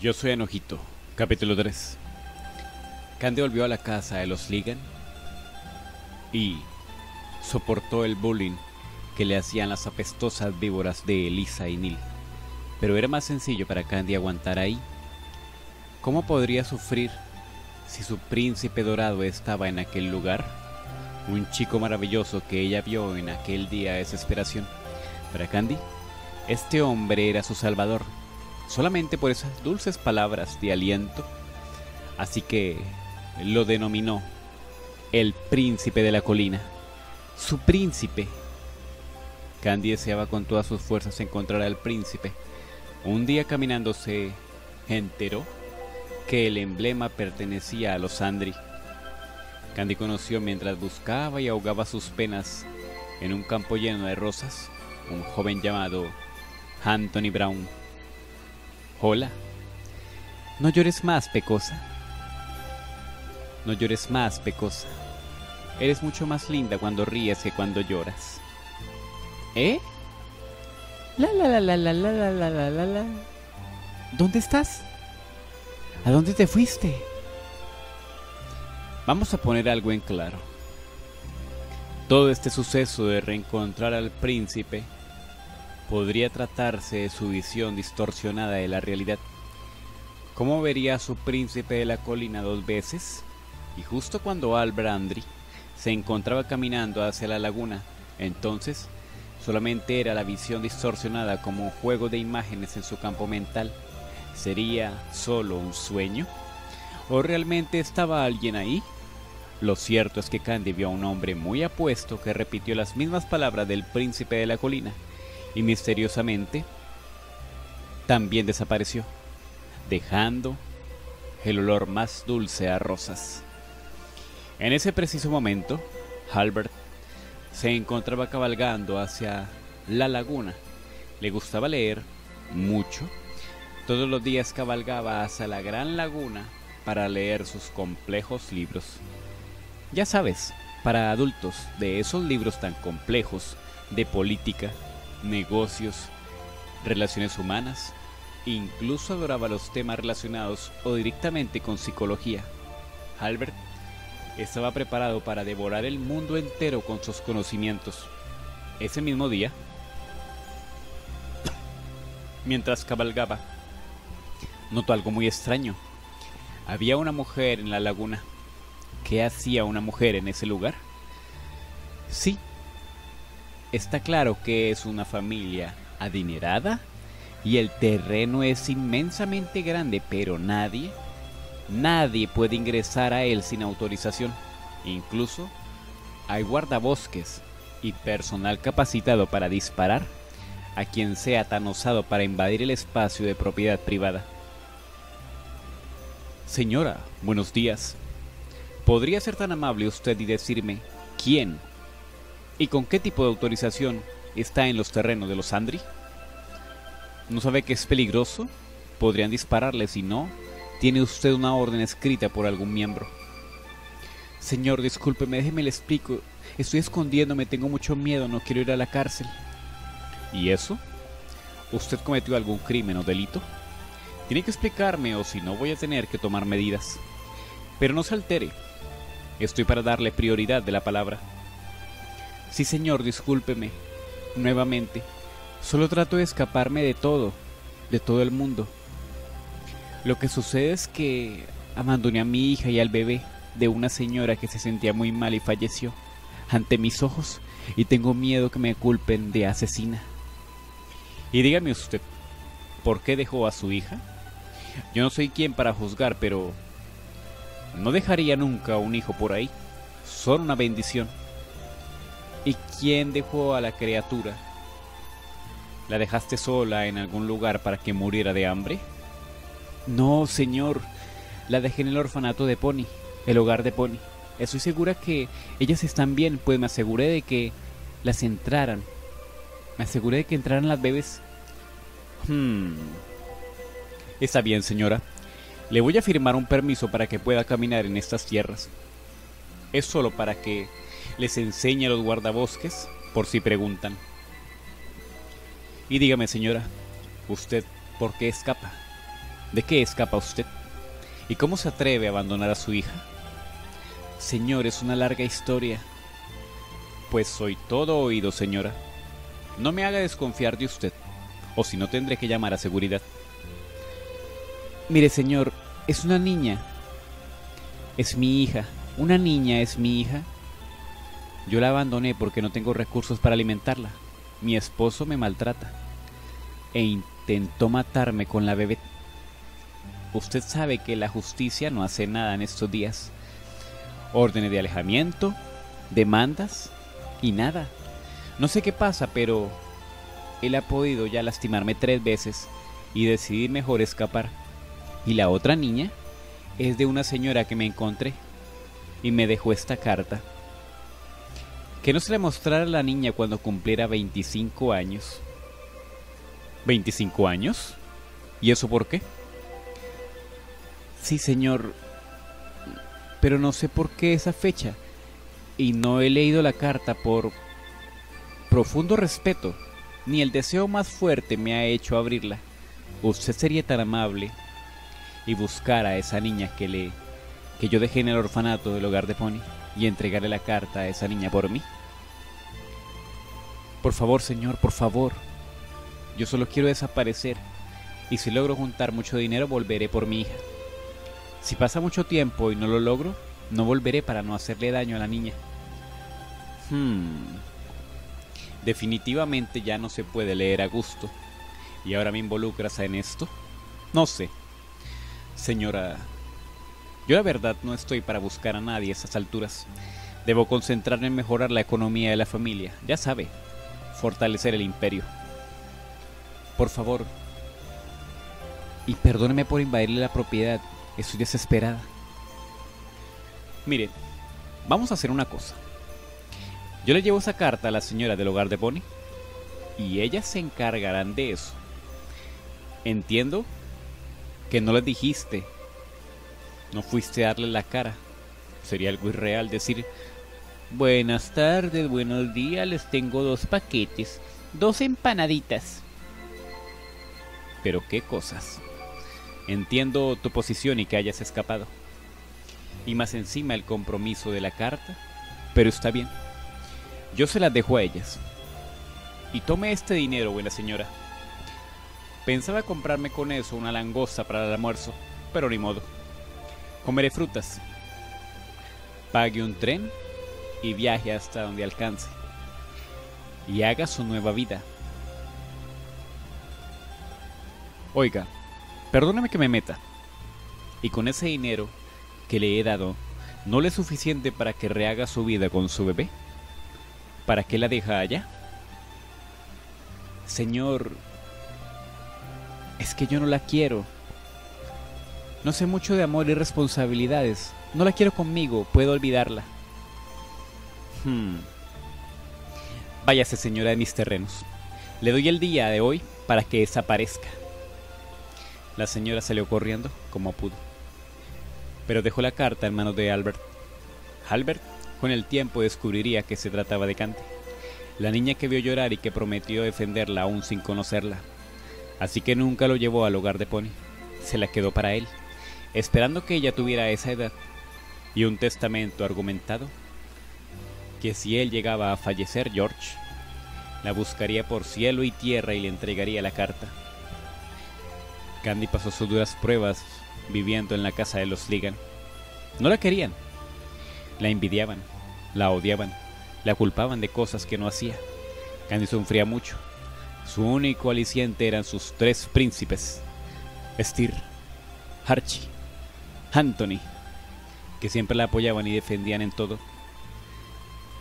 Yo soy Anojito, capítulo 3. Candy volvió a la casa de los Ligan y soportó el bullying que le hacían las apestosas víboras de Elisa y Neil. Pero era más sencillo para Candy aguantar ahí. ¿Cómo podría sufrir si su príncipe dorado estaba en aquel lugar? Un chico maravilloso que ella vio en aquel día de desesperación. Para Candy, este hombre era su salvador solamente por esas dulces palabras de aliento. Así que lo denominó el príncipe de la colina. Su príncipe. Candy deseaba con todas sus fuerzas encontrar al príncipe. Un día caminando se enteró que el emblema pertenecía a los Andri. Candy conoció mientras buscaba y ahogaba sus penas en un campo lleno de rosas un joven llamado Anthony Brown. Hola. No llores más, Pecosa. No llores más, Pecosa. Eres mucho más linda cuando ríes que cuando lloras. ¿Eh? La la la la la la la la la la. ¿Dónde estás? ¿A dónde te fuiste? Vamos a poner algo en claro. Todo este suceso de reencontrar al príncipe podría tratarse de su visión distorsionada de la realidad. ¿Cómo vería a su príncipe de la colina dos veces? Y justo cuando Albrandri se encontraba caminando hacia la laguna, entonces solamente era la visión distorsionada como un juego de imágenes en su campo mental. ¿Sería solo un sueño? ¿O realmente estaba alguien ahí? Lo cierto es que Candy vio a un hombre muy apuesto que repitió las mismas palabras del príncipe de la colina y misteriosamente también desapareció, dejando el olor más dulce a rosas. En ese preciso momento, Halbert se encontraba cabalgando hacia la laguna. Le gustaba leer mucho. Todos los días cabalgaba hacia la gran laguna para leer sus complejos libros. Ya sabes, para adultos, de esos libros tan complejos de política, negocios, relaciones humanas, incluso adoraba los temas relacionados o directamente con psicología. Albert estaba preparado para devorar el mundo entero con sus conocimientos. Ese mismo día, mientras cabalgaba, notó algo muy extraño. Había una mujer en la laguna. ¿Qué hacía una mujer en ese lugar? Sí, Está claro que es una familia adinerada y el terreno es inmensamente grande, pero nadie, nadie puede ingresar a él sin autorización. Incluso hay guardabosques y personal capacitado para disparar a quien sea tan osado para invadir el espacio de propiedad privada. Señora, buenos días. ¿Podría ser tan amable usted y decirme quién ¿Y con qué tipo de autorización está en los terrenos de los Andri? ¿No sabe que es peligroso? Podrían dispararle si no. ¿Tiene usted una orden escrita por algún miembro? Señor, discúlpeme, déjeme le explico. Estoy escondiéndome, tengo mucho miedo, no quiero ir a la cárcel. ¿Y eso? ¿Usted cometió algún crimen o delito? Tiene que explicarme o si no voy a tener que tomar medidas. Pero no se altere. Estoy para darle prioridad de la palabra. Sí, señor, discúlpeme. Nuevamente. Solo trato de escaparme de todo, de todo el mundo. Lo que sucede es que abandoné a mi hija y al bebé de una señora que se sentía muy mal y falleció ante mis ojos y tengo miedo que me culpen de asesina. Y dígame usted, ¿por qué dejó a su hija? Yo no soy quien para juzgar, pero no dejaría nunca a un hijo por ahí. Son una bendición. ¿Y quién dejó a la criatura? ¿La dejaste sola en algún lugar para que muriera de hambre? No, señor. La dejé en el orfanato de Pony, el hogar de Pony. Estoy segura que ellas están bien, pues me aseguré de que las entraran. Me aseguré de que entraran las bebés. Hmm. Está bien, señora. Le voy a firmar un permiso para que pueda caminar en estas tierras. Es solo para que les enseña a los guardabosques por si preguntan. Y dígame, señora, ¿usted por qué escapa? ¿De qué escapa usted? ¿Y cómo se atreve a abandonar a su hija? Señor, es una larga historia. Pues soy todo oído, señora. No me haga desconfiar de usted, o si no tendré que llamar a seguridad. Mire, señor, es una niña. Es mi hija. Una niña es mi hija. Yo la abandoné porque no tengo recursos para alimentarla. Mi esposo me maltrata. E intentó matarme con la bebé. Usted sabe que la justicia no hace nada en estos días. Órdenes de alejamiento, demandas y nada. No sé qué pasa, pero él ha podido ya lastimarme tres veces y decidí mejor escapar. Y la otra niña es de una señora que me encontré y me dejó esta carta. Que no se le mostrara a la niña cuando cumpliera 25 años. ¿25 años? ¿Y eso por qué? Sí, señor. Pero no sé por qué esa fecha. Y no he leído la carta por profundo respeto. Ni el deseo más fuerte me ha hecho abrirla. Usted sería tan amable y buscar a esa niña que le que yo dejé en el orfanato del hogar de Pony y entregarle la carta a esa niña por mí. Por favor, señor, por favor. Yo solo quiero desaparecer y si logro juntar mucho dinero volveré por mi hija. Si pasa mucho tiempo y no lo logro, no volveré para no hacerle daño a la niña. Hmm. Definitivamente ya no se puede leer a gusto. ¿Y ahora me involucras en esto? No sé. Señora, yo la verdad no estoy para buscar a nadie a estas alturas. Debo concentrarme en mejorar la economía de la familia, ya sabe, fortalecer el imperio. Por favor, y perdóneme por invadirle la propiedad, estoy desesperada. Mire, vamos a hacer una cosa. Yo le llevo esa carta a la señora del hogar de Bonnie y ellas se encargarán de eso. Entiendo que no le dijiste, no fuiste a darle la cara. Sería algo irreal decir, buenas tardes, buenos días, les tengo dos paquetes, dos empanaditas. Pero qué cosas. Entiendo tu posición y que hayas escapado. Y más encima el compromiso de la carta, pero está bien. Yo se las dejo a ellas. Y tome este dinero, buena señora. Pensaba comprarme con eso una langosta para el almuerzo, pero ni modo. Comeré frutas. Pague un tren y viaje hasta donde alcance. Y haga su nueva vida. Oiga, perdóneme que me meta. Y con ese dinero que le he dado, ¿no le es suficiente para que rehaga su vida con su bebé? ¿Para qué la deja allá? Señor, es que yo no la quiero. No sé mucho de amor y responsabilidades. No la quiero conmigo, puedo olvidarla. Hmm. Váyase, señora de mis terrenos. Le doy el día de hoy para que desaparezca. La señora salió corriendo como pudo. Pero dejó la carta en manos de Albert. Albert, con el tiempo, descubriría que se trataba de Cante, la niña que vio llorar y que prometió defenderla aún sin conocerla. Así que nunca lo llevó al hogar de Pony. Se la quedó para él, esperando que ella tuviera esa edad y un testamento argumentado que si él llegaba a fallecer George, la buscaría por cielo y tierra y le entregaría la carta. Candy pasó sus duras pruebas viviendo en la casa de los Ligan. No la querían, la envidiaban, la odiaban, la culpaban de cosas que no hacía. Candy sufría mucho su único aliciente eran sus tres príncipes, Stir, Archie, Anthony, que siempre la apoyaban y defendían en todo.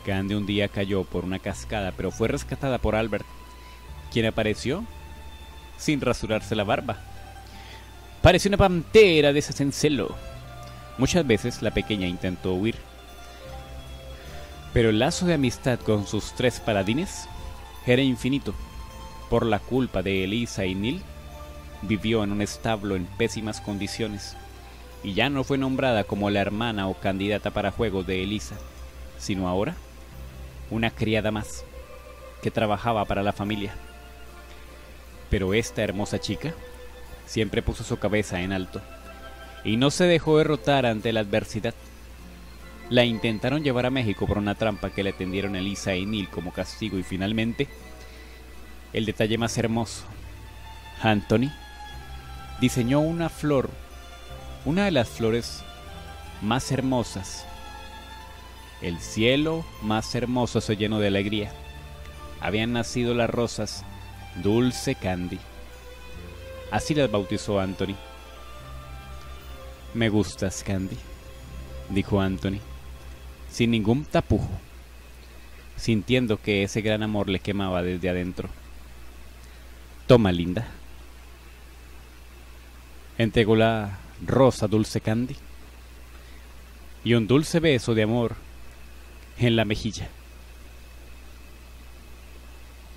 Candy un día cayó por una cascada, pero fue rescatada por Albert, quien apareció sin rasurarse la barba. Parecía una pantera de ese celo. Muchas veces la pequeña intentó huir, pero el lazo de amistad con sus tres paladines era infinito por la culpa de Elisa y Neil, vivió en un establo en pésimas condiciones y ya no fue nombrada como la hermana o candidata para juegos de Elisa, sino ahora una criada más que trabajaba para la familia. Pero esta hermosa chica siempre puso su cabeza en alto y no se dejó derrotar ante la adversidad. La intentaron llevar a México por una trampa que le tendieron Elisa y Neil como castigo y finalmente, el detalle más hermoso, Anthony diseñó una flor, una de las flores más hermosas. El cielo más hermoso se llenó de alegría. Habían nacido las rosas Dulce Candy. Así las bautizó Anthony. Me gustas, Candy, dijo Anthony, sin ningún tapujo, sintiendo que ese gran amor le quemaba desde adentro. Toma, linda. Entregó la rosa dulce Candy y un dulce beso de amor en la mejilla.